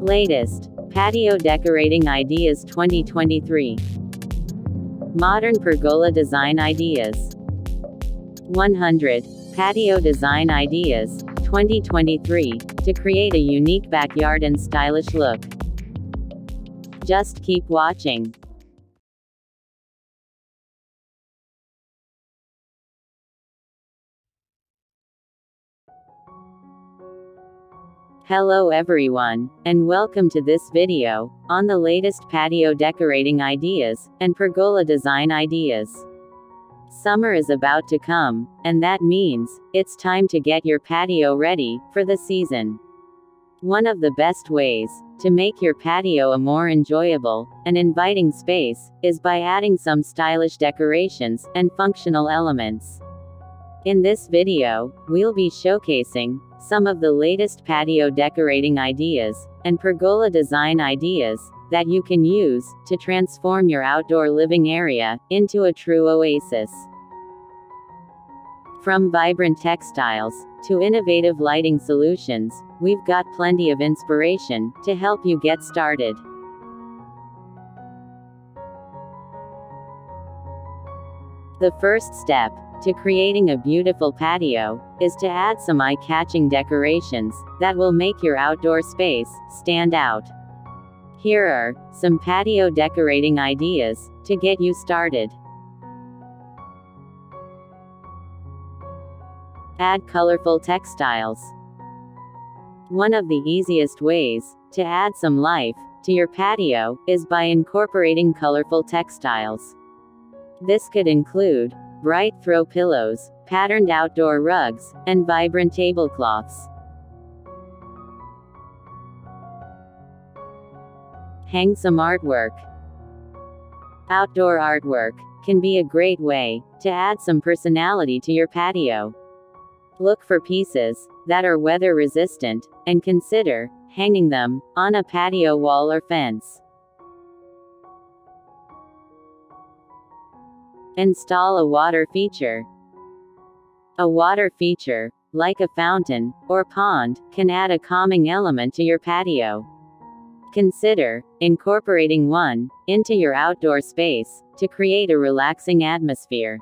Latest Patio Decorating Ideas 2023. Modern Pergola Design Ideas. 100 Patio Design Ideas 2023 to create a unique backyard and stylish look. Just keep watching. Hello everyone, and welcome to this video, on the latest patio decorating ideas, and pergola design ideas. Summer is about to come, and that means, it's time to get your patio ready, for the season. One of the best ways, to make your patio a more enjoyable, and inviting space, is by adding some stylish decorations, and functional elements. In this video, we'll be showcasing some of the latest patio decorating ideas and pergola design ideas that you can use to transform your outdoor living area into a true oasis. From vibrant textiles to innovative lighting solutions, we've got plenty of inspiration to help you get started. The first step to creating a beautiful patio, is to add some eye-catching decorations, that will make your outdoor space, stand out. Here are, some patio decorating ideas, to get you started. Add colorful textiles. One of the easiest ways, to add some life, to your patio, is by incorporating colorful textiles. This could include, bright throw pillows, patterned outdoor rugs, and vibrant tablecloths. Hang some artwork. Outdoor artwork can be a great way to add some personality to your patio. Look for pieces that are weather resistant and consider hanging them on a patio wall or fence. Install a water feature. A water feature, like a fountain or pond, can add a calming element to your patio. Consider incorporating one into your outdoor space to create a relaxing atmosphere.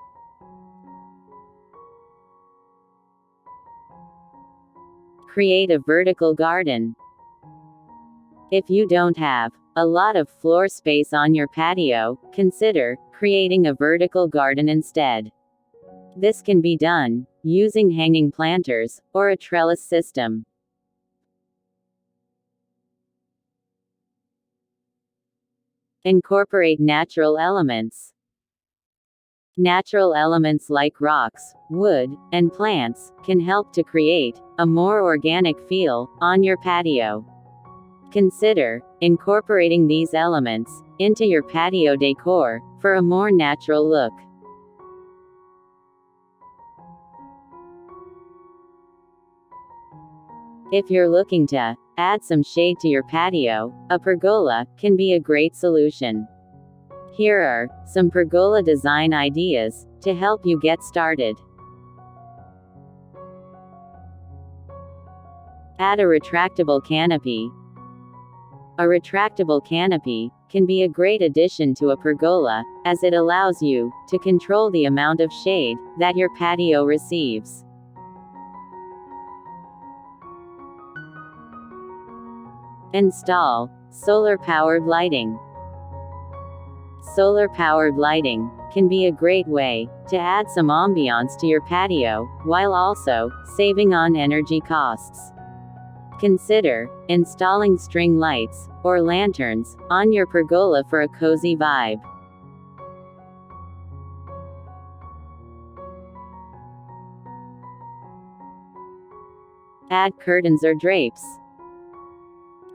Create a vertical garden. If you don't have a lot of floor space on your patio, consider creating a vertical garden instead. This can be done using hanging planters or a trellis system. Incorporate natural elements. Natural elements like rocks, wood, and plants can help to create a more organic feel on your patio. Consider incorporating these elements into your patio decor for a more natural look. If you're looking to add some shade to your patio, a pergola can be a great solution. Here are some pergola design ideas to help you get started. Add a retractable canopy a retractable canopy can be a great addition to a pergola, as it allows you to control the amount of shade that your patio receives. Install solar powered lighting. Solar powered lighting can be a great way to add some ambiance to your patio, while also saving on energy costs. Consider installing string lights or lanterns on your pergola for a cozy vibe. Add curtains or drapes.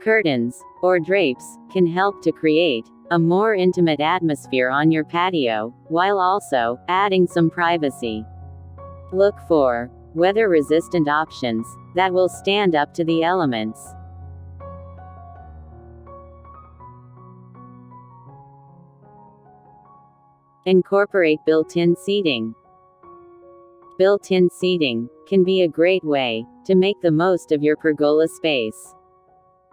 Curtains, or drapes, can help to create a more intimate atmosphere on your patio, while also adding some privacy. Look for weather resistant options that will stand up to the elements. Incorporate built-in seating. Built-in seating can be a great way to make the most of your pergola space.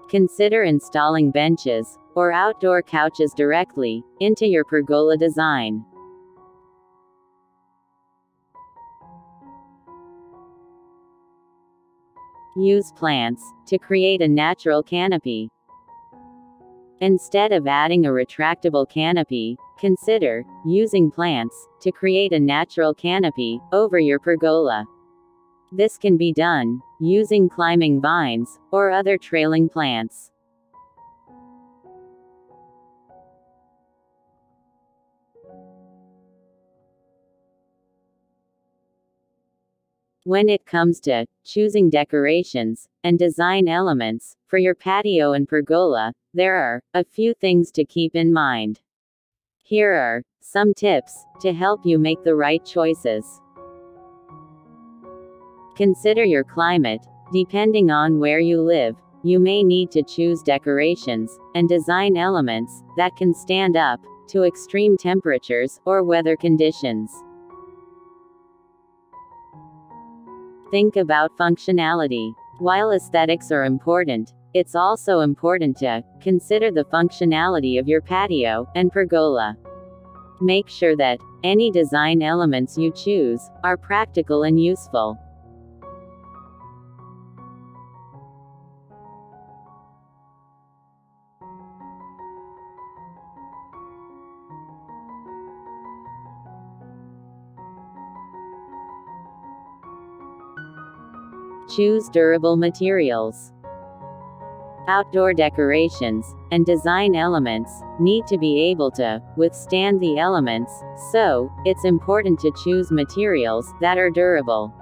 Consider installing benches, or outdoor couches directly, into your pergola design. Use plants, to create a natural canopy. Instead of adding a retractable canopy, consider using plants to create a natural canopy over your pergola. This can be done using climbing vines or other trailing plants. When it comes to choosing decorations and design elements for your patio and pergola, there are a few things to keep in mind. Here are some tips to help you make the right choices. Consider your climate. Depending on where you live, you may need to choose decorations and design elements that can stand up to extreme temperatures or weather conditions. Think about functionality. While aesthetics are important, it's also important to consider the functionality of your patio and pergola. Make sure that any design elements you choose are practical and useful. Choose durable materials. Outdoor decorations and design elements need to be able to withstand the elements, so it's important to choose materials that are durable.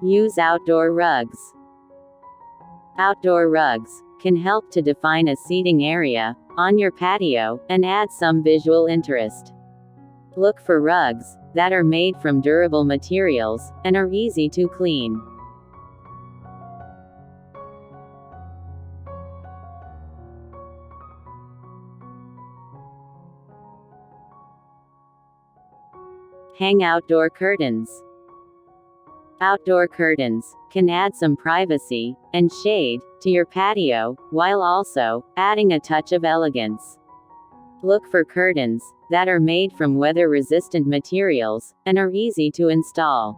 Use outdoor rugs. Outdoor rugs can help to define a seating area on your patio and add some visual interest. Look for rugs that are made from durable materials and are easy to clean. Hang outdoor curtains. Outdoor curtains can add some privacy and shade to your patio, while also adding a touch of elegance. Look for curtains that are made from weather resistant materials and are easy to install.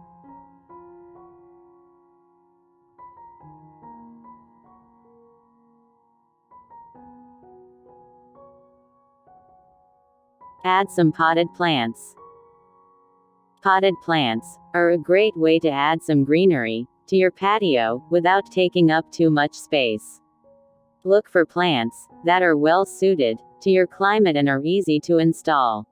Add some potted plants. Potted plants are a great way to add some greenery to your patio without taking up too much space. Look for plants that are well suited to your climate and are easy to install.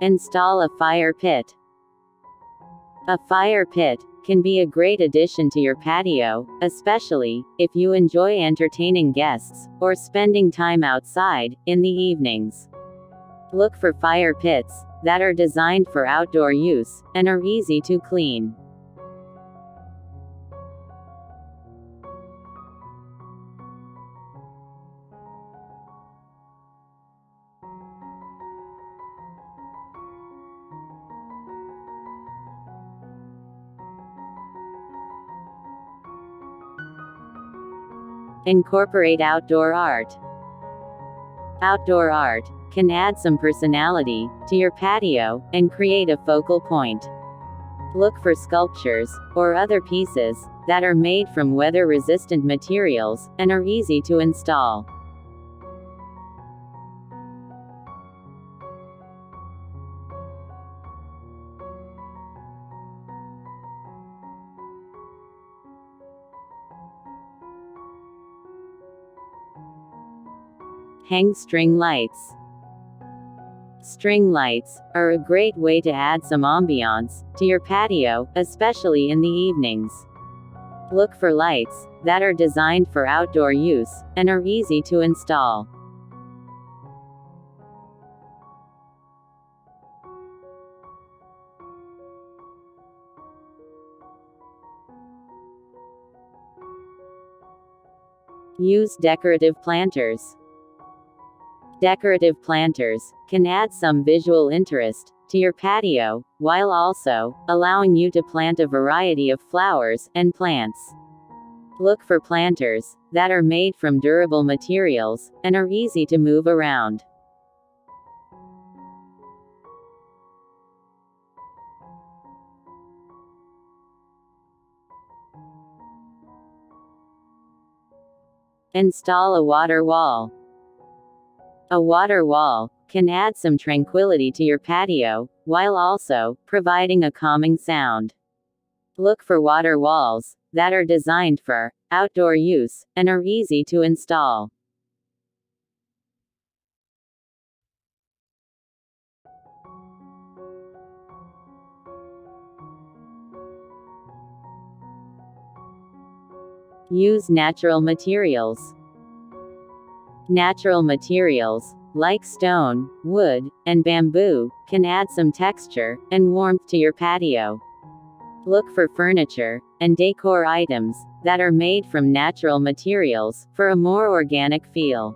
Install a fire pit. A fire pit can be a great addition to your patio, especially if you enjoy entertaining guests or spending time outside in the evenings. Look for fire pits that are designed for outdoor use and are easy to clean. Incorporate outdoor art. Outdoor art can add some personality to your patio and create a focal point. Look for sculptures or other pieces that are made from weather resistant materials and are easy to install. Hang string lights. String lights are a great way to add some ambiance to your patio, especially in the evenings. Look for lights that are designed for outdoor use and are easy to install. Use decorative planters. Decorative planters can add some visual interest to your patio, while also allowing you to plant a variety of flowers and plants. Look for planters that are made from durable materials and are easy to move around. Install a water wall. A water wall can add some tranquility to your patio, while also providing a calming sound. Look for water walls that are designed for outdoor use and are easy to install. Use natural materials. Natural materials, like stone, wood, and bamboo, can add some texture and warmth to your patio. Look for furniture and decor items that are made from natural materials for a more organic feel.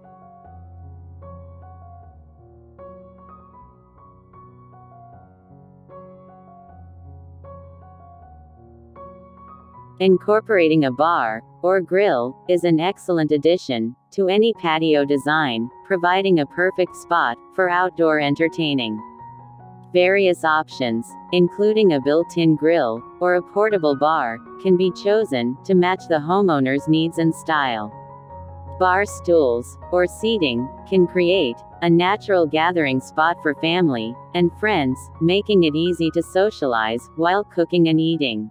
Incorporating a bar or grill is an excellent addition to any patio design, providing a perfect spot for outdoor entertaining. Various options, including a built-in grill or a portable bar, can be chosen to match the homeowner's needs and style. Bar stools or seating can create a natural gathering spot for family and friends, making it easy to socialize while cooking and eating.